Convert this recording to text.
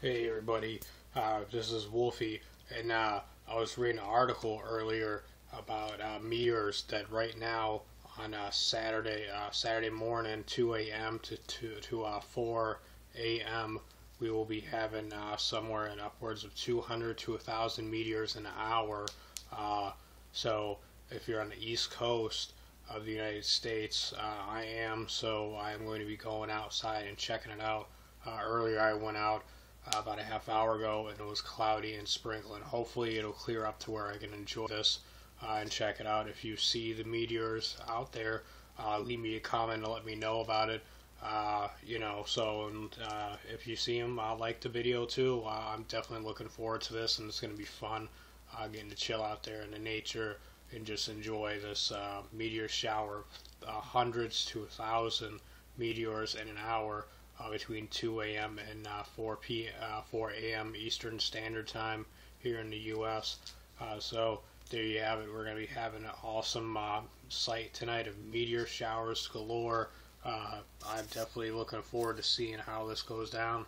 Hey everybody, uh, this is Wolfie, and uh, I was reading an article earlier about uh, meteors that right now on uh, Saturday uh, Saturday morning, 2 a.m. to to, to uh, 4 a.m. we will be having somewhere in upwards of 200 to 1,000 meteors an hour. So if you're on the East Coast of the United States, I am. So I am going to be going outside and checking it out. Earlier I went out uh, about a half hour ago and it was cloudy and sprinkling. Hopefully it'll clear up to where I can enjoy this uh, and check it out. If you see the meteors out there, uh, leave me a comment and let me know about it. Uh, you know, so and, uh, if you see them, I'll like the video too. Uh, I'm definitely looking forward to this and it's going to be fun getting to chill out there in the nature and just enjoy this meteor shower. hundreds to a thousand meteors in an hour uh, between 2 a.m. and uh, 4 p. Uh, 4 a.m. Eastern Standard Time here in the U.S. Uh, so there you have it. We're going to be having an awesome uh, sight tonight of meteor showers galore. I'm definitely looking forward to seeing how this goes down.